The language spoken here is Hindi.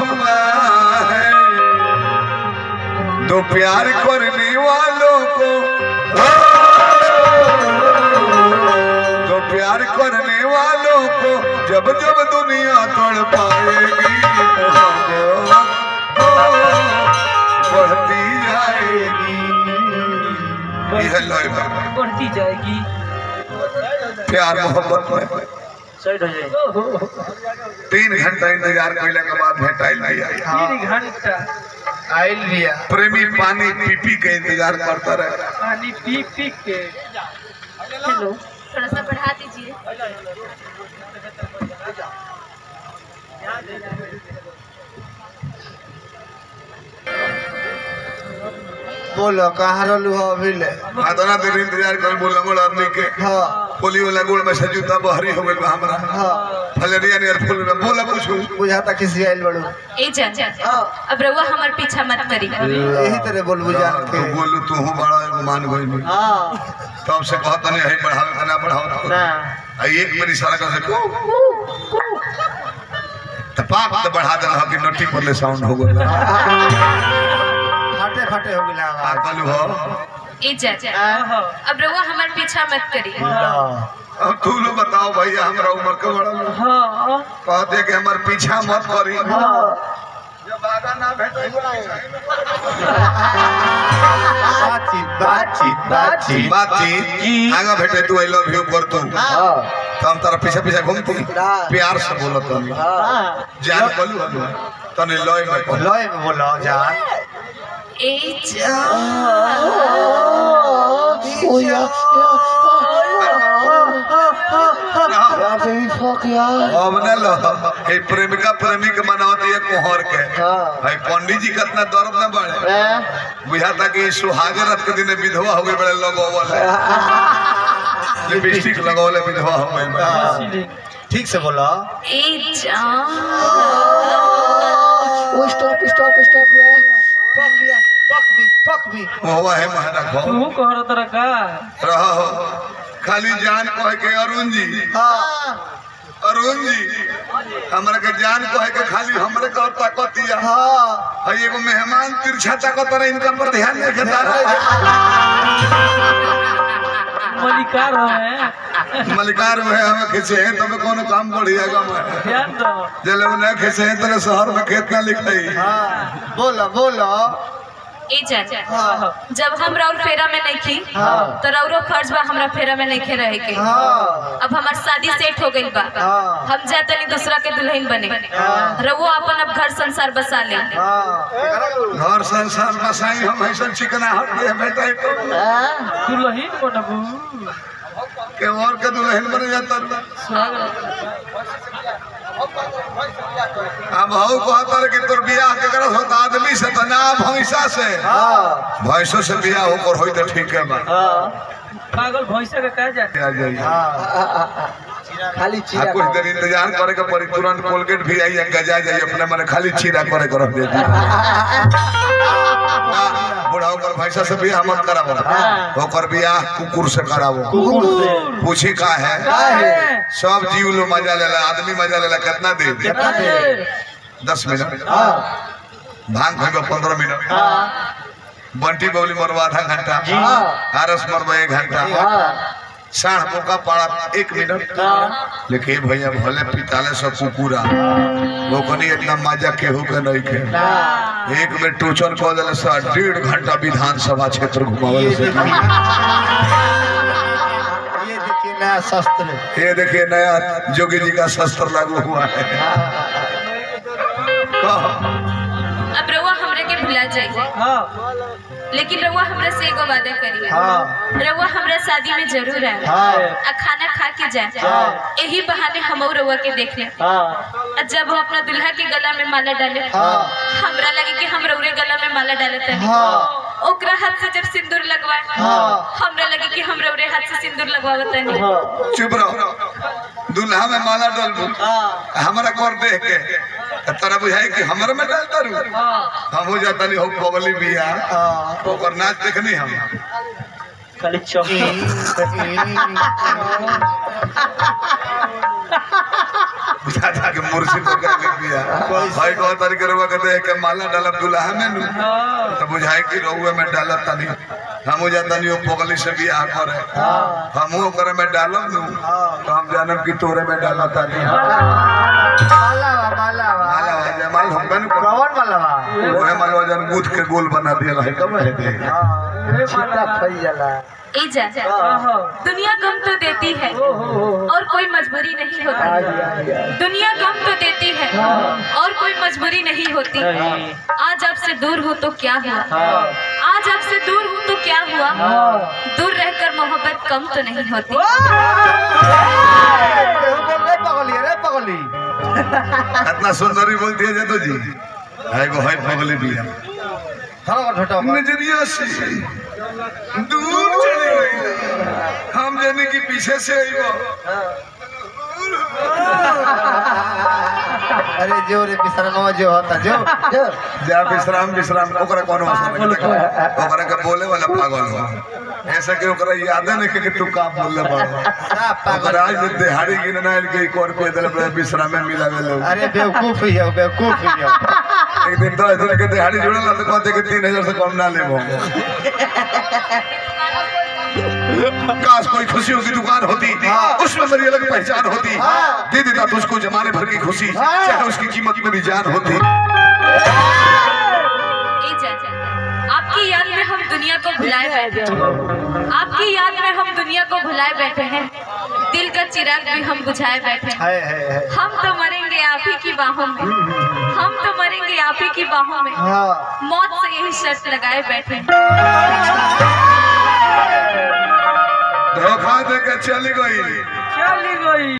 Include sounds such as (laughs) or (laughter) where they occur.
हुआ है। तो प्यार करने वालों को तो प्यार करने वालों को जब जब दुनिया तड़ पाएगी बढ़ती जाएगी। बढ़ती जाएगी। प्यार मोहब्बत में। हो जाएगी तीन घंटा इंतज़ार कैला के बाद भेंट नहीं आई। तीन घंटा। आयल भैया प्रेमी पानी पी पी के इंतज़ार करता रहे। पानी पी पी के। हेलो थोड़ा सा बढ़ा दीजिए। बोलो कहाँ रहलू हो अभी ले आतना देर इंतज़ार कर बोला मोड़ आदमी के। हाँ। पोली वाला गुड़ में से जूता बहरी हो गइल बा हमरा। हाँ। फलेरिया नियर फूल में बोला कुछ बुझाता किसी आइल बड़ू। ए जान अब रउआ हमार पीछा मत करी। यही तरह बोल बुझा तू के। बोलू तू हूँ बड़ा एगो मान गइल हाँ। तब से कहत नहीं है बढ़ावे का ना बढ़ाओ ना। आ एक मेरी इशारा कर से तो पाप तो बढ़ा देना हो कि नोटी पर ले साउंड हो गइल फाटे हो गया आ कलू हो। ए जान अब रउआ हमार पीछा मत करी अब तू लोग बताओ भैया हमरा उम्र के बड़ा लोग हाँ। कहते कि हमार पीछा मत करी। हाँ। जब आगा ना भेटे बातचीत बातचीत बातचीत। बातचीत आगा भेटे तू आई लव यू कर तू। हाँ। तो हम तारा पीछे पीछे घूमती। प्यार से बोलत हाँ। जान बोलू हम तने लय में लय में बोलो जान। ए जान अब न लो हे प्रेमिका प्रेमिक बनावत ये कोहर के भाई पंडित जी कितना दर्द न बढ़े बुझा था कि सुहागे रात के दिन विधवा हो गए बड़े लोग लिपस्टिक लगौले विधवा हो बड़े। ठीक से बोलो। ए जान ओ स्टॉप स्टॉप स्टॉप यार टॉक टॉक मी मोहवा है महना खो तू कह रहा तेरा का। रहा। हो खाली जान कहे के अरुण जी। हाँ। अरुण जी हमरा के जान कहे के खाली हमरे का ताकतिया हाँ। हई एगो मेहमान तिरछा ताकत रहे इनका पर ध्यान नहीं देता। मलिकार है मलिकार में हमें खींचे हैं तब कोनो काम बढ़िया गम है ध्यान दो। जले न खींचे हैं तले शहर में खेत ना लिखाई हाँ बोलो बोलो। ए जान हाँ। जब हम राउर फेरा में नहीं थी हाँ। तो राउरो फ़र्ज़ बा हमरा फेरा में नहीं रहे के। हाँ। अब हमार शादी सेट हो गई बा। हाँ। हम जाते नहीं दूसरा के दुल्हन बने। रवो अपन अब घर संसार बसा ले। हाँ। घर संसार बसाई हम ऐसा चिकना हट गए बेटा तो। तू लहीन बनबू के और के दुल्हन बन जाता अब हऊ कहता रहे कि तोर बियाह के होत? आदमी से तो ना भैंसा से। हाँ। भैंसो से बियाह होकर होई तो ठीक है। बा पागल भैंसा के कह जाए हाँ। खाली चीरा कुछ देर इंतज़ार करे के पड़ी तुरंत कोलगेट भी आई गजा जाई अपने मन खाली छीरा करे कर दे दी। बूढ़ा होकर भैंसा से बियाह मत करावो होकर बियाह कुकुर से करावो कुकुर से। पूछी का है? काहे? सब जीव लो मज़ा लेला आदमी मज़ा लेला कितना दे दे? कितना दे? दस मिनट। हाँ। भाँग खेबो पंद्रह मिनट। हाँ। बंटी बबली मरबा आधा घंटा। हाँ। आरस मरबा एक घंटा। हाँ। साढ़ मौका पड़ा एक मिनट। हाँ लेकिन भैया भले पिताले सब कुकुरा। वो कनी इतना मज़ा केहू के नहीं के एक बेर टूचन कह दिले सा डेढ़ घंटा विधानसभा क्षेत्र घुमावल से ये देखिए नया शस्त्र। ये देखिए नया जोगी जी का शस्त्र लागू हुआ है। अब रउआ हमरे के भुला जाइए। हाँ। लेकिन रउआ हमरा से एगो वादा करिए। हाँ। रउआ हमरा शादी में ज़रूर आए हाँ। आ खाना खा के जाए हाँ। यही बहाने हम रउआ के देख ले हाँ। आ जब वो अपना दुल्हा के गला में माला डाले हाँ। हमरा लगे कि हम रउरे गला में माला डाले तनी। हाँ। ओकरा हाथ से जब सिंदूर लगवाए हाँ। हमरा लगे कि हम रउरे हाथ से सिंदूर लगवावत तनी। हाँ। चुप रहो। दुल्हा में माला डलबू। हाँ। हमारा कर देख के। त तोरा बुझाई कि हमर में डाल करू हम हो जाता नहीं हो पगली बिया। हाँ। ओकर नाच देखनी हम। खाली चौक। बुझा था कि मुर्शिद को क्या लिख दिया भाई को तरीके रवा कहते हैं कि माला डालब दुल्हा में नु। हाँ। तो बुझाए कि रहुए में डालब तनी। हम जाता नहीं पोगली से भी आ करे हम ओकरे में डालब नु। तो हम जानब कि तोरे में डाला तानी। मालावा मालावा माला हम बन कौन मालावा ओहे मालवा जन गूथ के गोल बना दिया रहे कब है। दे छिटा खई जाला ए जा हाँ। दुनिया गम तो देती है। और कोई मजबूरी नहीं होती। दुनिया गम तो देती है। और कोई मजबूरी नहीं होती। आज आपसे दूर हूँ तो क्या हुआ? हाँ। आज आपसे दूर हूँ तो क्या हुआ? दूर रहकर मोहब्बत कम तो नहीं होती। रे पगली रे पगली। कितना सुंदरी बोलती है जतो जी है को है पगली भी है थोड़ा छोटा नज़रिया से दूर चली गई हम जाने की पीछे से आई अरे जो रे बिसरनवा जो होता जो। जो। जा विश्राम विश्राम। ओकरा कौन में कहता ओकरा के बोले वाला पागल हो ऐसा कि ओकरा याद नहीं कि तू का बोलले बड़ साफ़ पागल आज दिहाड़ी गिन ना के कौन कोई दल विश्राम में मिला गेलो अरे बेवकूफ़ ही है बेवकूफ़ ही है। (laughs) एक दिन तो इधर के दिहाड़ी जुड़ल तो कहते कि तीन हज़ार से कम ना लेबो (laughs) काश कोई खुशियों की दुकान होती उसमें मेरी अलग पहचान होती। दे देता तुझको जमाने भर की खुशी चाहे उसकी कीमत मेरी जान होती। आपकी याद में हम दुनिया को भुलाए बैठे हैं। आपकी याद में हम दुनिया को भुलाए बैठे हैं। दिल का चिराग भी हम बुझाए बैठे हैं। है है है हम तो मरेंगे आप ही की बाहों में। हम तो मरेंगे आप ही की बाहों में। हाँ। मौत से यही शर्त लगाए बैठे हैं। धोखा दे के चली गई। चली गई।